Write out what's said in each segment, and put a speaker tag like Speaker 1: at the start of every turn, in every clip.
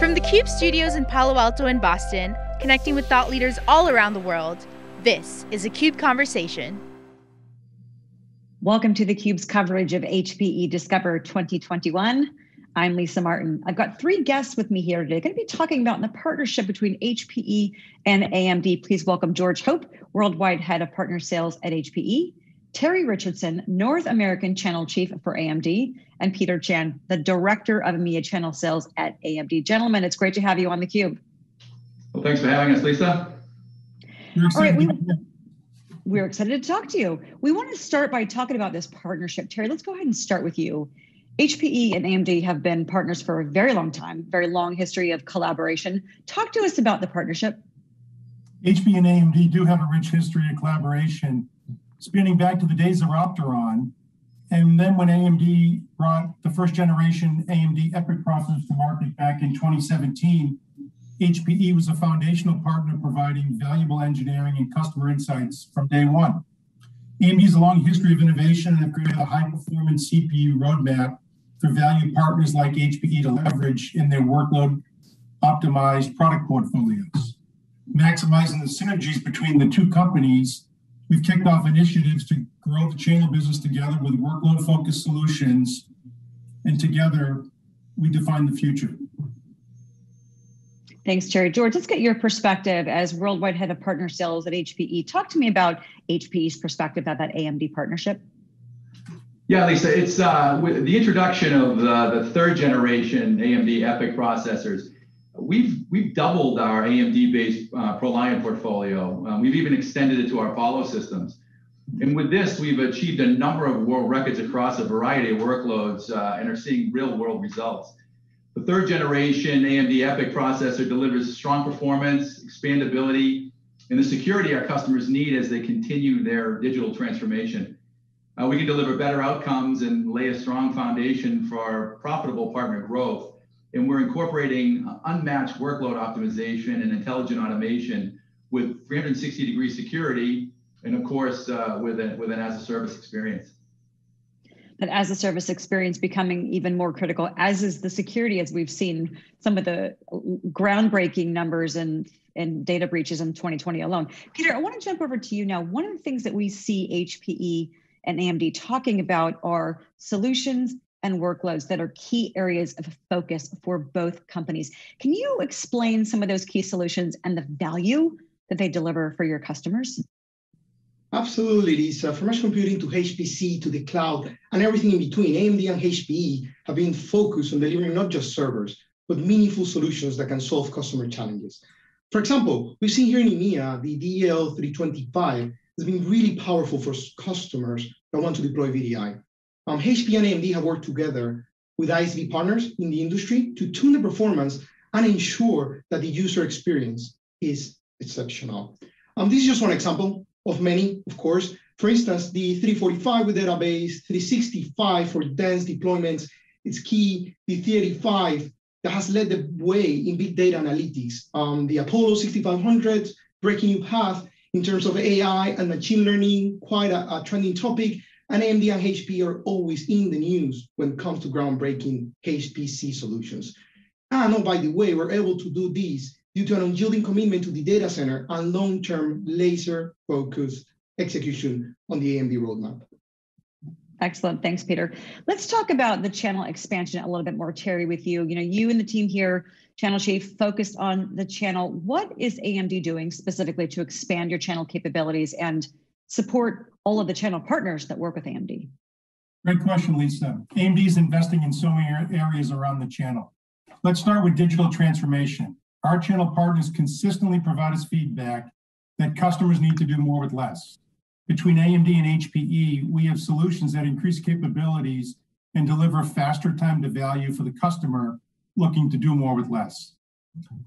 Speaker 1: From the CUBE studios in Palo Alto and Boston, connecting with thought leaders all around the world, this is a CUBE Conversation.
Speaker 2: Welcome to the Cube's coverage of HPE Discover 2021. I'm Lisa Martin. I've got three guests with me here today. Going to be talking about the partnership between HPE and AMD. Please welcome George Hope, Worldwide Head of Partner Sales at HPE, Terry Richardson, North American Channel Chief for AMD, and Peter Chan, the Director of EMEA Channel Sales at AMD. Gentlemen, it's great to have you on theCUBE.
Speaker 3: Well, thanks for having us, Lisa.
Speaker 2: All right, we, we're excited to talk to you. We want to start by talking about this partnership. Terry, let's go ahead and start with you. HPE and AMD have been partners for a very long time, very long history of collaboration. Talk to us about the partnership.
Speaker 4: HPE and AMD do have a rich history of collaboration, spinning back to the days of Opteron. And then when AMD brought the first generation AMD EPYC processors to market back in 2017, HPE was a foundational partner providing valuable engineering and customer insights from day one. AMD has a long history of innovation and have created a high performance CPU roadmap for value partners like HPE to leverage in their workload optimized product portfolios. Maximizing the synergies between the two companies, we've kicked off initiatives to grow the channel business together with workload focused solutions. And together, we define the future.
Speaker 2: Thanks, Terry. George, let's get your perspective as worldwide head of partner sales at HPE. Talk to me about HPE's perspective about that AMD partnership.
Speaker 3: Yeah, Lisa, it's uh, the introduction of the, the third generation AMD EPYC processors. We've we've doubled our AMD-based uh, ProLiant portfolio. Um, we've even extended it to our Apollo systems. And with this, we've achieved a number of world records across a variety of workloads uh, and are seeing real world results. The third generation AMD EPYC processor delivers strong performance, expandability, and the security our customers need as they continue their digital transformation. Uh, we can deliver better outcomes and lay a strong foundation for profitable partner growth. And we're incorporating unmatched workload optimization and intelligent automation with 360 degree security, and of course, uh, with, a, with an as a service experience
Speaker 2: that as a service experience becoming even more critical, as is the security, as we've seen some of the groundbreaking numbers and and data breaches in 2020 alone. Peter, I want to jump over to you now. One of the things that we see HPE and AMD talking about are solutions and workloads that are key areas of focus for both companies. Can you explain some of those key solutions and the value that they deliver for your customers?
Speaker 5: Absolutely, Lisa. From edge computing to HPC to the cloud and everything in between, AMD and HPE have been focused on delivering not just servers, but meaningful solutions that can solve customer challenges. For example, we've seen here in EMEA, the DL325 has been really powerful for customers that want to deploy VDI. Um, HP and AMD have worked together with ISV partners in the industry to tune the performance and ensure that the user experience is exceptional. Um, this is just one example of many, of course. For instance, the 345 with database, 365 for dense deployments, it's key. The 385 that has led the way in big data analytics. Um, the Apollo 6500 breaking new path in terms of AI and machine learning, quite a, a trending topic. And AMD and HP are always in the news when it comes to groundbreaking HPC solutions. And oh, by the way, we're able to do this due to an unyielding commitment to the data center and long-term laser-focused execution on the AMD roadmap.
Speaker 2: Excellent. Thanks, Peter. Let's talk about the channel expansion a little bit more, Terry, with you. You know, you and the team here, channel chief, focused on the channel. What is AMD doing specifically to expand your channel capabilities and support all of the channel partners that work with AMD?
Speaker 4: Great question, Lisa. AMD is investing in so many areas around the channel. Let's start with digital transformation. Our channel partners consistently provide us feedback that customers need to do more with less. Between AMD and HPE, we have solutions that increase capabilities and deliver faster time to value for the customer looking to do more with less.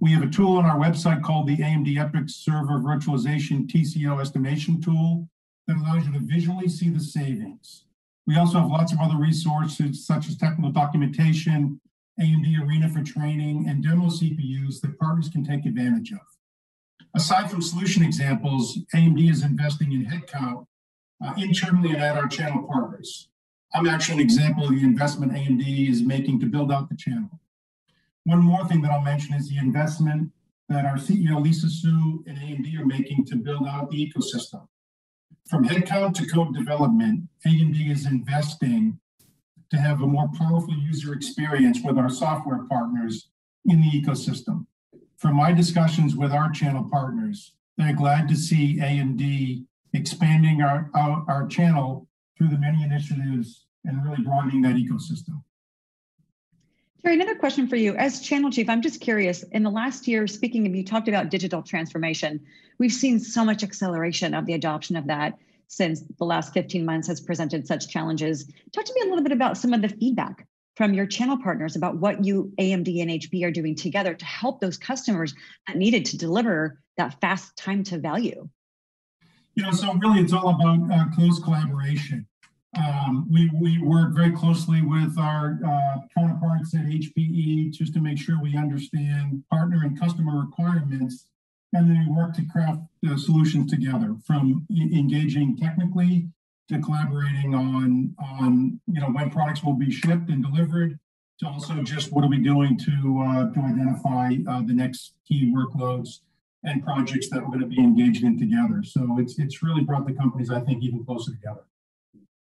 Speaker 4: We have a tool on our website called the AMD EPYC Server Virtualization TCO Estimation Tool that allows you to visually see the savings. We also have lots of other resources such as technical documentation, AMD Arena for training, and demo CPUs that partners can take advantage of. Aside from solution examples, AMD is investing in headcount uh, internally and at our channel partners. I'm actually an example of the investment AMD is making to build out the channel. One more thing that I'll mention is the investment that our CEO Lisa Su and AMD are making to build out the ecosystem. From headcount to code development, AMD is investing to have a more powerful user experience with our software partners in the ecosystem. From my discussions with our channel partners, they're glad to see AMD expanding our, our, our channel through the many initiatives and really broadening that ecosystem.
Speaker 2: Terry, another question for you. As channel chief, I'm just curious. In the last year, speaking of, you talked about digital transformation. We've seen so much acceleration of the adoption of that since the last 15 months has presented such challenges. Talk to me a little bit about some of the feedback from your channel partners about what you, AMD and HP, are doing together to help those customers that needed to deliver that fast time to value.
Speaker 4: You know, so really it's all about uh, close collaboration. Um, we, we work very closely with our uh, counterparts at HPE just to make sure we understand partner and customer requirements. And then we work to craft uh, solutions together from engaging technically to collaborating on, on, you know, when products will be shipped and delivered to also just what are we doing to, uh, to identify uh, the next key workloads and projects that we're going to be engaged in together. So it's, it's really brought the companies, I think, even closer together.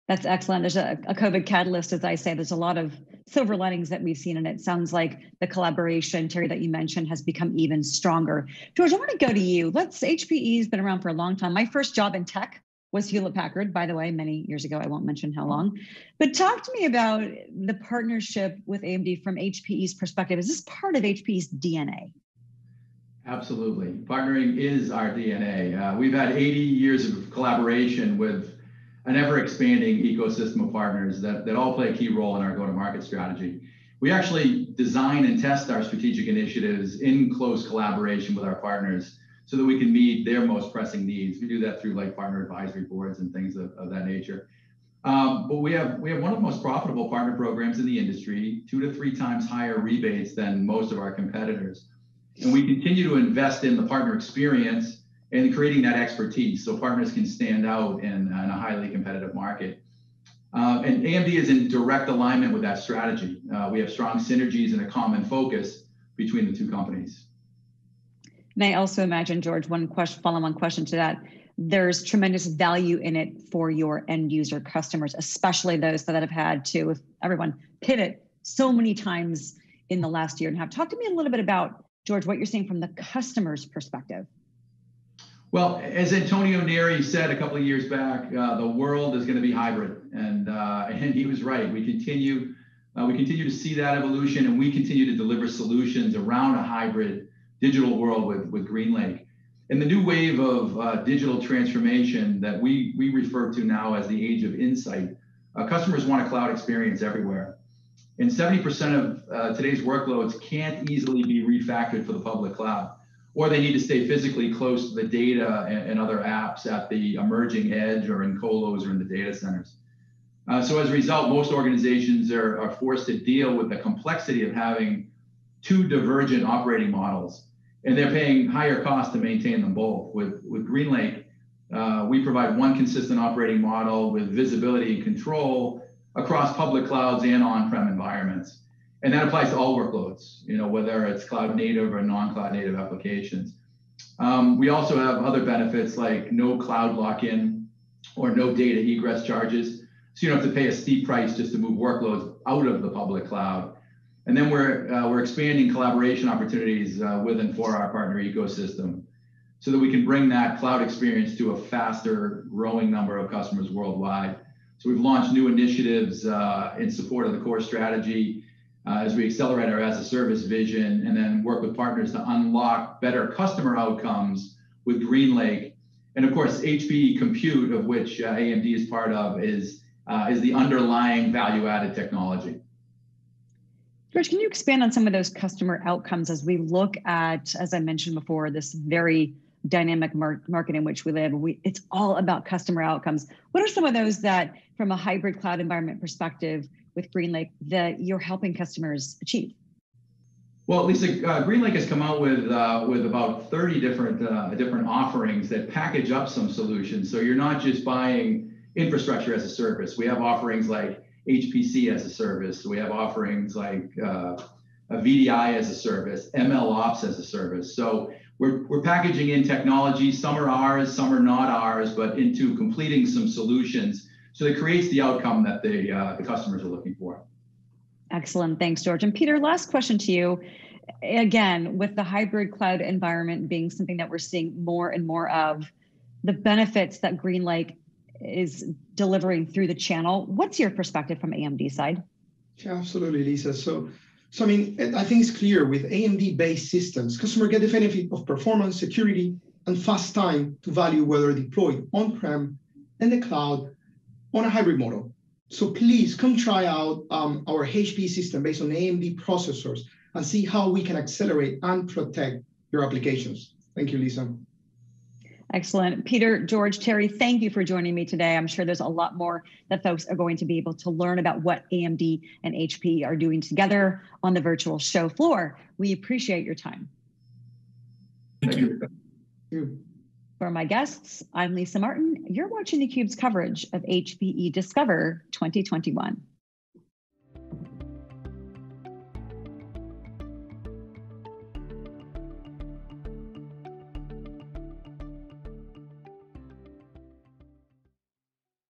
Speaker 2: That's excellent. There's a, a, COVID catalyst, as I say. There's a lot of silver linings that we've seen, and it sounds like the collaboration, Terry, that you mentioned, has become even stronger. George, I want to go to you. Let's HPE's been around for a long time. My first job in tech was Hewlett Packard, by the way, many years ago. I won't mention how long. But talk to me about the partnership with AMD from HPE's perspective. Is this part of HPE's DNA?
Speaker 3: Absolutely. Partnering is our DNA. Uh, we've had 80 years of collaboration with an ever expanding ecosystem of partners that, that all play a key role in our go to market strategy. We actually design and test our strategic initiatives in close collaboration with our partners so that we can meet their most pressing needs. We do that through like partner advisory boards and things of, of that nature. Um, but we have we have one of the most profitable partner programs in the industry, two to three times higher rebates than most of our competitors. And we continue to invest in the partner experience and creating that expertise so partners can stand out in, in a highly competitive market. Uh, and AMD is in direct alignment with that strategy. Uh, we have strong synergies and a common focus between the two companies.
Speaker 2: And I also imagine, George, one question, follow-on question to that. There's tremendous value in it for your end user customers, especially those that have had to, everyone, pivot so many times in the last year and a half. Talk to me a little bit about, George, what you're seeing from the customer's perspective.
Speaker 3: Well, as Antonio Neri said a couple of years back, uh, the world is going to be hybrid, and uh, and he was right. We continue uh, we continue to see that evolution, and we continue to deliver solutions around a hybrid digital world with with GreenLake. And the new wave of uh, digital transformation that we we refer to now as the age of insight, uh, customers want a cloud experience everywhere. And 70% of uh, today's workloads can't easily be refactored for the public cloud or they need to stay physically close to the data and, and other apps at the emerging edge or in colos or in the data centers. Uh, so as a result, most organizations are, are forced to deal with the complexity of having two divergent operating models, and they're paying higher costs to maintain them both. With with GreenLake, uh, we provide one consistent operating model with visibility and control across public clouds and on-prem environments and that applies to all workloads, you know, whether it's cloud native or non-cloud native applications. Um, we also have other benefits like no cloud lock-in or no data egress charges. So you don't have to pay a steep price just to move workloads out of the public cloud. And then we're, uh, we're expanding collaboration opportunities uh, with and for our partner ecosystem so that we can bring that cloud experience to a faster growing number of customers worldwide. So we've launched new initiatives uh, in support of the core strategy uh, as we accelerate our as a service vision and then work with partners to unlock better customer outcomes with GreenLake. And of course, HPE Compute, of which uh, AMD is part of, is, uh, is the underlying value added technology.
Speaker 2: George, can you expand on some of those customer outcomes as we look at, as I mentioned before, this very dynamic mar- market in which we live? We, it's all about customer outcomes. What are some of those that, from a hybrid cloud environment perspective, with GreenLake that you're helping customers achieve?
Speaker 3: Well, Lisa, uh, GreenLake has come out with uh, with about 30 different uh, different offerings that package up some solutions. So you're not just buying infrastructure as a service. We have offerings like HPC as a service. We have offerings like uh, a VDI as a service, ML Ops as a service. So we're, we're packaging in technology. Some are ours, some are not ours, but into completing some solutions. So it creates the outcome that the, uh, the customers are looking for.
Speaker 2: Excellent. Thanks, George. And Peter, last question to you. Again, with the hybrid cloud environment being something that we're seeing more and more of, the benefits that GreenLake is delivering through the channel, what's your perspective from AMD side?
Speaker 5: Yeah, absolutely, Lisa. So, so I mean, I think it's clear with AMD-based systems, customer get the benefit of performance, security, and fast time to value whether deployed on-prem in the cloud on a hybrid model. So please come try out um, our HP system based on AMD processors and see how we can accelerate and protect your applications. Thank you, Lisa.
Speaker 2: Excellent. Peter, George, Terry, thank you for joining me today. I'm sure there's a lot more that folks are going to be able to learn about what AMD and HP are doing together on the virtual show floor. We appreciate your time.
Speaker 3: Thank you.
Speaker 5: Thank you.
Speaker 2: For my guests, I'm Lisa Martin. You're watching theCUBE's coverage of HPE Discover 2021.